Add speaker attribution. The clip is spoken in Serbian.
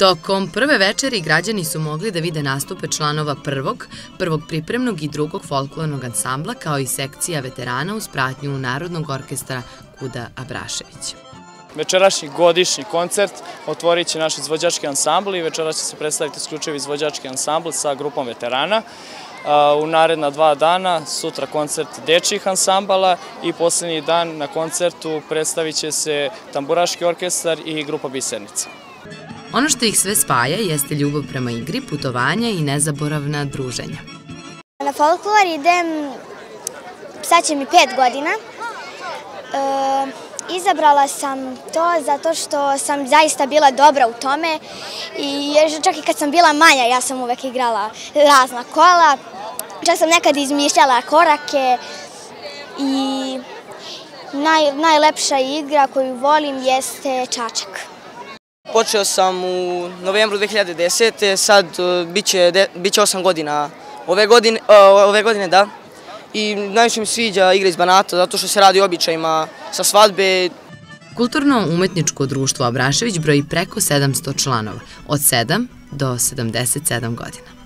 Speaker 1: Tokom prve večeri građani su mogli da vide nastupe članova prvog, prvog pripremnog i drugog folklornog ansambla kao i sekcija veterana uz pratnju Narodnog orkestra Kuda Abrašević.
Speaker 2: Večerašnji godišnji koncert otvorit će naš izvođački ansambl i večeras će se predstaviti isključivi izvođački ansambl sa grupom veterana. U naredna dva dana, sutra koncert dečjih ansambala i poslednji dan na koncertu predstavit će se tamburaški orkestar i grupa Bisernica.
Speaker 1: Ono što ih sve spaja jeste ljubav prema igri, putovanja i nezaboravna druženja.
Speaker 3: Na folklor idem, sad će mi pet godina. E, izabrala sam to zato što sam zaista bila dobra u tome i čak i kad sam bila manja ja sam uvek igrala razna kola, čak sam nekad izmišljala korake i naj, najlepša igra koju volim jeste čačak.
Speaker 4: Počeo sam u novembru 2010. Sad e, biće, biće 8 godina ove godine, e, ove godine da. I najviše mi sviđa igra iz Banata zato što se radi običajima sa svadbe.
Speaker 1: Kulturno-umetničko društvo Abrašević broji preko 700 članova, od 7 do 77 godina.